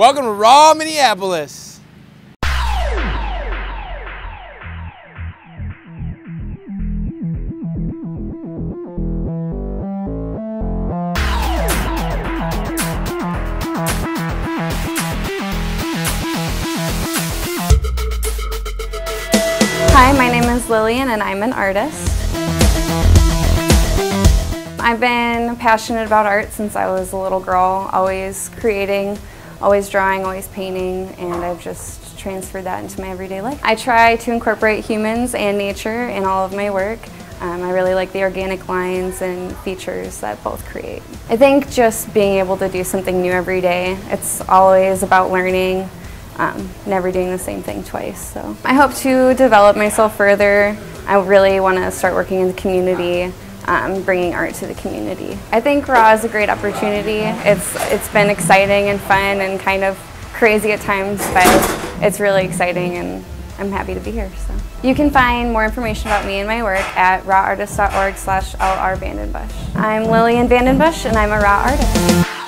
Welcome to Raw Minneapolis. Hi, my name is Lillian and I'm an artist. I've been passionate about art since I was a little girl, always creating, always drawing, always painting, and I've just transferred that into my everyday life. I try to incorporate humans and nature in all of my work. Um, I really like the organic lines and features that both create. I think just being able to do something new every day, it's always about learning, um, never doing the same thing twice. So I hope to develop myself further. I really want to start working in the community, um, bringing art to the community. I think Raw is a great opportunity. It's it's been exciting and fun and kind of crazy at times, but it's really exciting and I'm happy to be here. So you can find more information about me and my work at rawartist.org slash lrvandenbussche. I'm Lillian VandenBussche and I'm a raw artist.